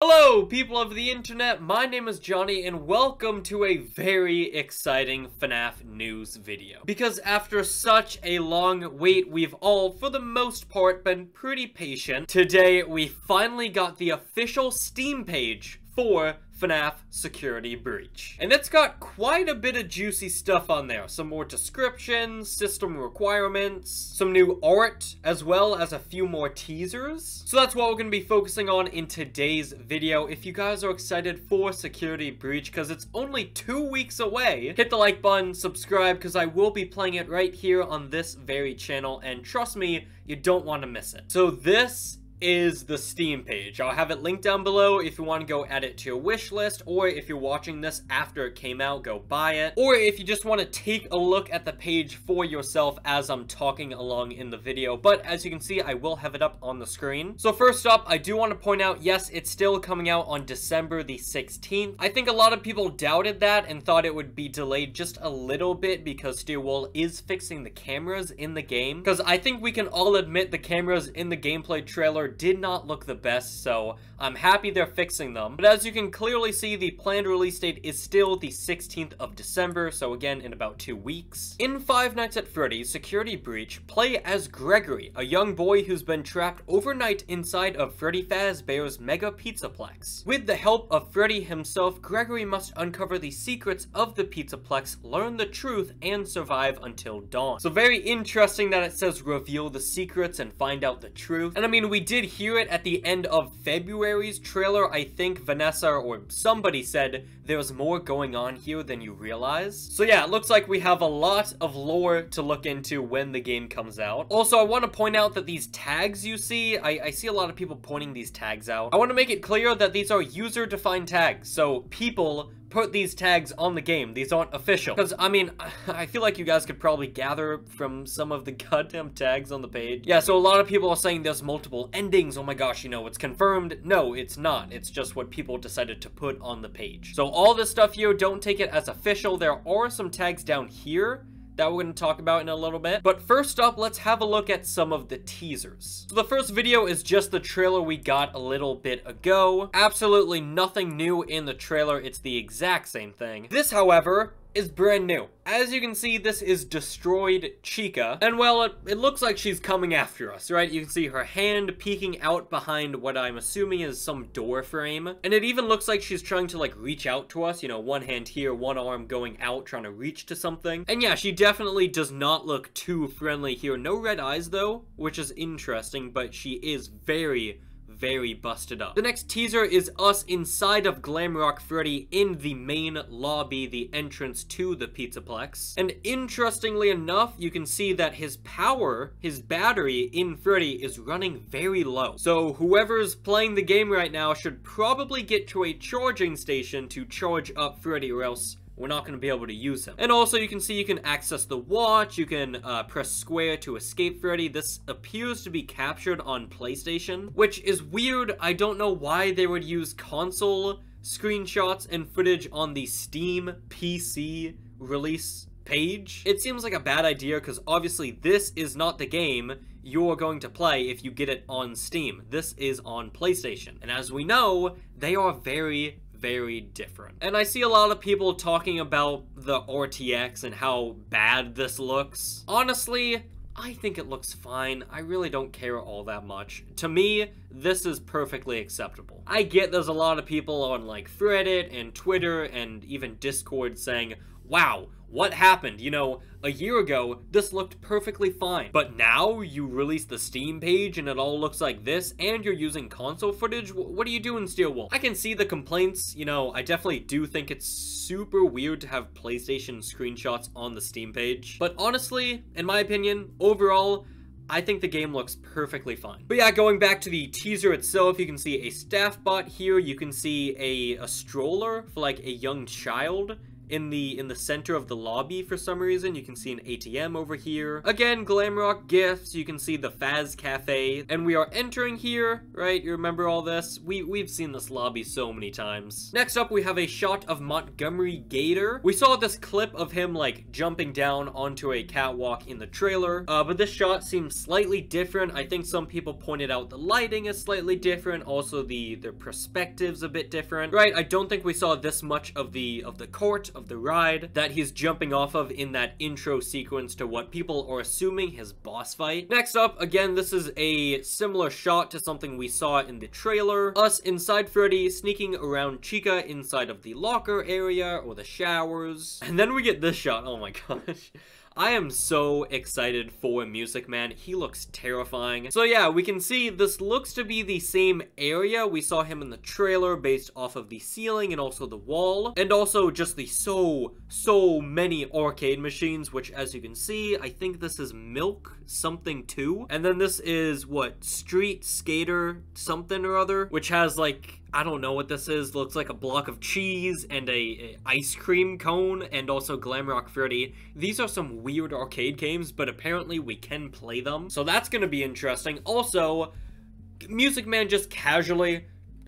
Hello, people of the internet, my name is Jonny, and welcome to a very exciting FNAF news video. Because after such a long wait, we've all, for the most part, been pretty patient. Today, we finally got the official Steam page for FNAF Security Breach. And it's got quite a bit of juicy stuff on there. Some more descriptions, system requirements, some new art, as well as a few more teasers. So that's what we're going to be focusing on in today's video. If you guys are excited for Security Breach, because it's only two weeks away, hit the like button, subscribe, because I will be playing it right here on this very channel, and trust me, you don't want to miss it. So this is the Steam page. I'll have it linked down below if you want to go add it to your wish list, or if you're watching this after it came out, go buy it. Or if you just want to take a look at the page for yourself as I'm talking along in the video. But as you can see, I will have it up on the screen. So first up, I do want to point out, yes, it's still coming out on December the 16th. I think a lot of people doubted that and thought it would be delayed just a little bit because Steel Wool is fixing the cameras in the game. Because I think we can all admit the cameras in the gameplay trailer did not look the best, so I'm happy they're fixing them. But as you can clearly see, the planned release date is still the 16th of December, so again, in about two weeks. In Five Nights at Freddy's Security Breach, play as Gregory, a young boy who's been trapped overnight inside of Freddy Fazbear's Mega Pizzaplex. With the help of Freddy himself, Gregory must uncover the secrets of the Pizzaplex, learn the truth, and survive until dawn. So very interesting that it says reveal the secrets and find out the truth. And I mean, we did did hear it at the end of February's trailer. I think Vanessa or somebody said there's more going on here than you realize. So yeah, it looks like we have a lot of lore to look into when the game comes out. Also, I want to point out that these tags you see, I, I see a lot of people pointing these tags out. I want to make it clear that these are user-defined tags. So people put these tags on the game. These aren't official. Because, I mean, I feel like you guys could probably gather from some of the goddamn tags on the page. Yeah, so a lot of people are saying there's multiple endings. Oh my gosh, you know, it's confirmed. No, it's not. It's just what people decided to put on the page. So all this stuff here, don't take it as official. There are some tags down here that we're going to talk about in a little bit. But first up, let's have a look at some of the teasers. So the first video is just the trailer we got a little bit ago. Absolutely nothing new in the trailer. It's the exact same thing. This, however, is brand new. As you can see, this is Destroyed Chica, and well, it, it, looks like she's coming after us, right? You can see her hand peeking out behind what I'm assuming is some door frame, and it even looks like she's trying to, like, reach out to us, you know, one hand here, one arm going out, trying to reach to something. And yeah, she definitely does not look too friendly here. No red eyes, though, which is interesting, but she is very, very busted up. The next teaser is us inside of Glamrock Freddy in the main lobby, the entrance to the Pizzaplex. And interestingly enough, you can see that his power, his battery in Freddy is running very low. So whoever's playing the game right now should probably get to a charging station to charge up Freddy or else we're not going to be able to use him. And also you can see you can access the watch, you can uh, press square to escape Freddy. This appears to be captured on PlayStation, which is weird. I don't know why they would use console screenshots and footage on the Steam PC release page. It seems like a bad idea because obviously this is not the game you're going to play if you get it on Steam. This is on PlayStation. And as we know, they are very, very different. And I see a lot of people talking about the RTX and how bad this looks. Honestly, I think it looks fine. I really don't care all that much. To me, this is perfectly acceptable. I get there's a lot of people on like Reddit and Twitter and even Discord saying, wow, what happened? You know, a year ago, this looked perfectly fine. But now, you release the Steam page and it all looks like this, and you're using console footage? What are you doing, Steel Wool? I can see the complaints, you know, I definitely do think it's super weird to have PlayStation screenshots on the Steam page. But honestly, in my opinion, overall, I think the game looks perfectly fine. But yeah, going back to the teaser itself, you can see a staff bot here. You can see a, a stroller for like a young child in the in the center of the lobby for some reason. You can see an ATM over here. Again, Glamrock gifts. You can see the Faz Cafe. And we are entering here, right? You remember all this? We, we've seen this lobby so many times. Next up, we have a shot of Montgomery Gator. We saw this clip of him, like, jumping down onto a catwalk in the trailer. Uh, but this shot seems slightly different. I think some people pointed out the lighting is slightly different. Also, the, the perspective's a bit different, right? I don't think we saw this much of the, of the court, of the ride that he's jumping off of in that intro sequence to what people are assuming his boss fight. Next up, again, this is a similar shot to something we saw in the trailer. Us inside Freddy sneaking around Chica inside of the locker area or the showers. And then we get this shot. Oh my gosh. I am so excited for Music Man. He looks terrifying. So yeah, we can see this looks to be the same area. We saw him in the trailer based off of the ceiling and also the wall. And also just the so, so many arcade machines, which as you can see, I think this is Milk something 2. And then this is, what, Street Skater something or other, which has like I don't know what this is. Looks like a block of cheese and a, a, ice cream cone and also Glamrock Freddy. These are some weird arcade games, but apparently we can play them. So that's gonna be interesting. Also, Music Man just casually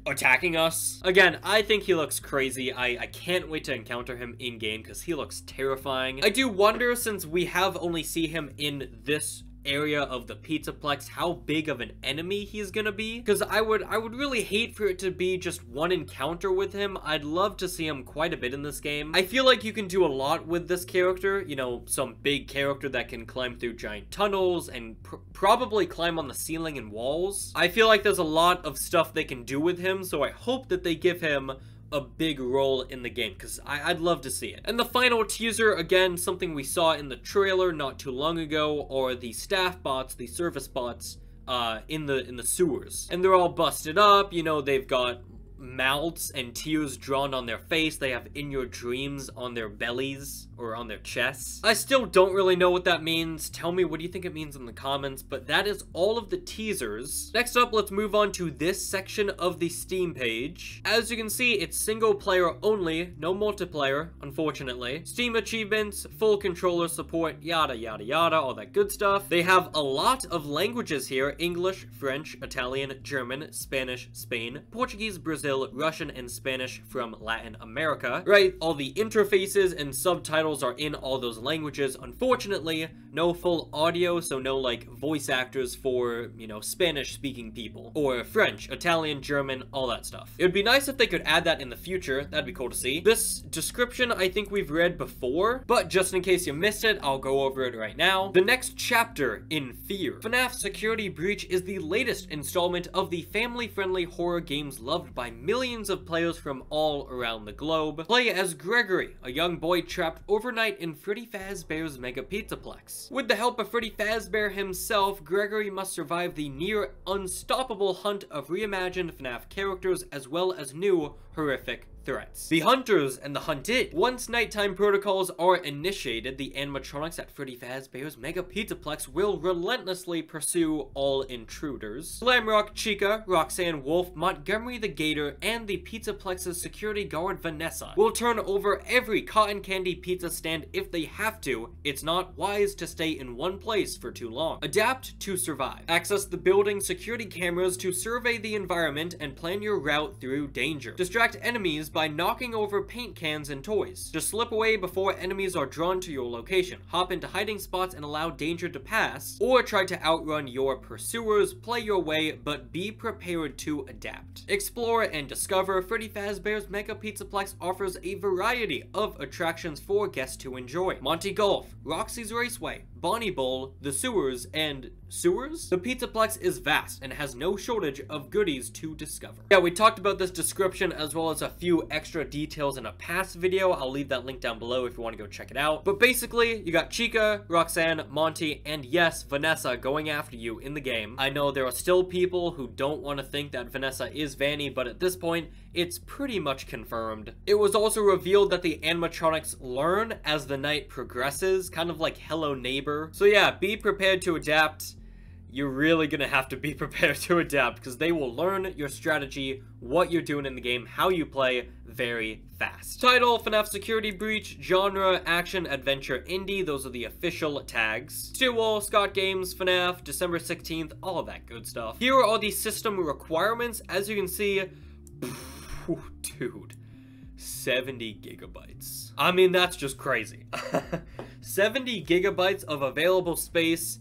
attacking us. Again, I think he looks crazy. I, I can't wait to encounter him in-game because he looks terrifying. I do wonder, since we have only see him in this area of the Pizzaplex how big of an enemy he's gonna be? Because I would I would really hate for it to be just one encounter with him. I'd love to see him quite a bit in this game. I feel like you can do a lot with this character you know some big character that can climb through giant tunnels and pr probably climb on the ceiling and walls. I feel like there's a lot of stuff they can do with him so I hope that they give him a big role in the game because I'd love to see it. And the final teaser, again, something we saw in the trailer not too long ago, are the staff bots, the service bots, uh, in the in the sewers. And they're all busted up, you know, they've got mouths and tears drawn on their face. They have in your dreams on their bellies or on their chests. I still don't really know what that means. Tell me what do you think it means in the comments, but that is all of the teasers. Next up, let's move on to this section of the Steam page. As you can see, it's single player only, no multiplayer, unfortunately. Steam achievements, full controller support, yada yada yada, all that good stuff. They have a lot of languages here, English, French, Italian, German, Spanish, Spain, Portuguese, Brazil, Russian, and Spanish from Latin America. Right, all the interfaces and subtitles subtitles are in all those languages. Unfortunately, no full audio, so no like voice actors for, you know, Spanish speaking people or French, Italian, German, all that stuff. It would be nice if they could add that in the future. That'd be cool to see. This description I think we've read before, but just in case you missed it, I'll go over it right now. The next chapter in Fear. FNAF Security Breach is the latest installment of the family-friendly horror games loved by millions of players from all around the globe. Play as Gregory, a young boy trapped overnight in Freddy Fazbear's Mega Pizzaplex. With the help of Freddy Fazbear himself, Gregory must survive the near unstoppable hunt of reimagined FNAF characters as well as new, horrific threats. The hunters and the hunted. Once nighttime protocols are initiated, the animatronics at Freddy Fazbear's Mega Pizzaplex will relentlessly pursue all intruders. Glamrock, Chica, Roxanne Wolf, Montgomery the Gator, and the Pizzaplex's security guard Vanessa will turn over every cotton candy pizza stand if they have to. It's not wise to stay in one place for too long. Adapt to survive. Access the building security cameras to survey the environment and plan your route through danger. Distract enemies by knocking over paint cans and toys. Just slip away before enemies are drawn to your location. Hop into hiding spots and allow danger to pass, or try to outrun your pursuers, play your way, but be prepared to adapt. Explore and discover Freddy Fazbear's Mega Pizzaplex offers a variety of attractions for guests to enjoy. Monty Golf, Roxy's Raceway, Bonnie Bowl, the sewers, and sewers? The Pizzaplex is vast and has no shortage of goodies to discover. Yeah, we talked about this description as well as a few extra details in a past video. I'll leave that link down below if you want to go check it out. But basically, you got Chica, Roxanne, Monty, and yes, Vanessa going after you in the game. I know there are still people who don't want to think that Vanessa is Vanny, but at this point, it's pretty much confirmed. It was also revealed that the animatronics learn as the night progresses, kind of like Hello Neighbor. So yeah, be prepared to adapt. You're really gonna have to be prepared to adapt because they will learn your strategy, what you're doing in the game, how you play very fast. Title, FNAF Security Breach, genre, action, adventure, indie, those are the official tags. Steel Wool, Scott Games, FNAF, December 16th, all of that good stuff. Here are all the system requirements. As you can see, dude, 70 gigabytes. I mean, that's just crazy. 70 gigabytes of available space,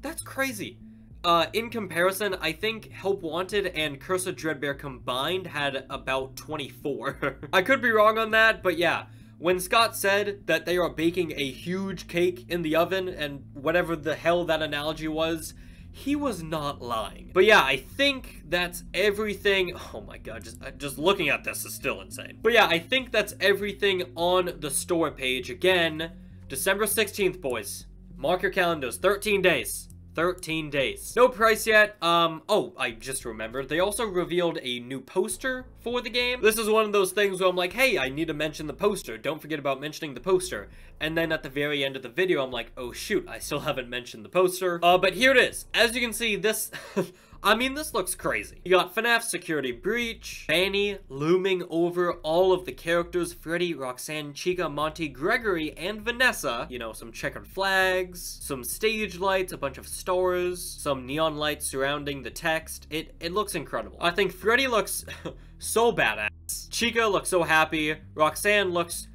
that's crazy. Uh, in comparison, I think Help Wanted and Curse of Dreadbear combined had about 24. I could be wrong on that, but yeah. When Scott said that they are baking a huge cake in the oven and whatever the hell that analogy was, he was not lying. But yeah, I think that's everything. Oh my god, just, uh, just looking at this is still insane. But yeah, I think that's everything on the store page. Again, December 16th, boys. Mark your calendars, 13 days. 13 days. No price yet. Um, oh, I just remembered. They also revealed a new poster for the game. This is one of those things where I'm like, hey, I need to mention the poster. Don't forget about mentioning the poster. And then at the very end of the video, I'm like, oh shoot, I still haven't mentioned the poster. Uh, but here it is. As you can see, this... I mean, this looks crazy. You got FNAF Security Breach, Vanny looming over all of the characters, Freddy, Roxanne, Chica, Monty, Gregory, and Vanessa. You know, some checkered flags, some stage lights, a bunch of stars, some neon lights surrounding the text. It, it looks incredible. I think Freddy looks so badass. Chica looks so happy. Roxanne looks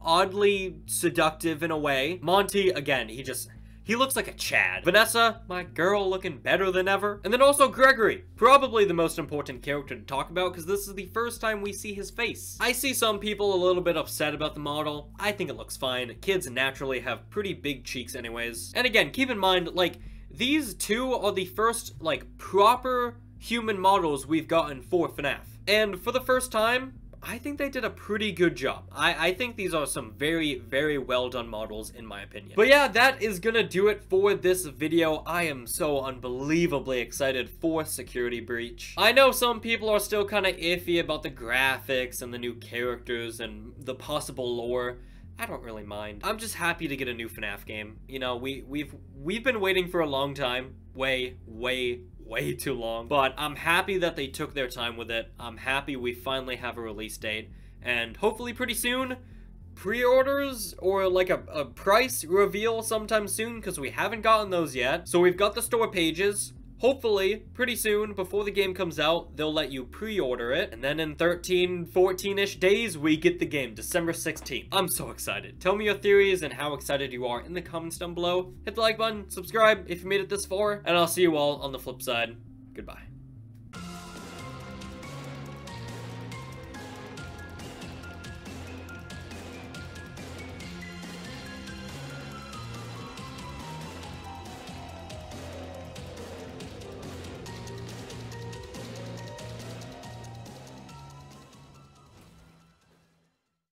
oddly seductive in a way. Monty, again, he just he looks like a Chad. Vanessa, my girl looking better than ever. And then also Gregory, probably the most important character to talk about because this is the first time we see his face. I see some people a little bit upset about the model. I think it looks fine. Kids naturally have pretty big cheeks anyways. And again, keep in mind, like, these two are the first, like, proper human models we've gotten for FNAF. And for the first time, I think they did a pretty good job. I, I think these are some very, very well done models in my opinion. But yeah, that is gonna do it for this video. I am so unbelievably excited for Security Breach. I know some people are still kind of iffy about the graphics and the new characters and the possible lore. I don't really mind. I'm just happy to get a new FNAF game. You know, we, we've we've been waiting for a long time. Way, way, way too long. But I'm happy that they took their time with it. I'm happy we finally have a release date. And hopefully pretty soon, pre-orders or like a, a price reveal sometime soon because we haven't gotten those yet. So we've got the store pages. Hopefully, pretty soon, before the game comes out, they'll let you pre-order it, and then in 13, 14-ish days, we get the game, December 16th. I'm so excited. Tell me your theories and how excited you are in the comments down below. Hit the like button, subscribe if you made it this far, and I'll see you all on the flip side. Goodbye.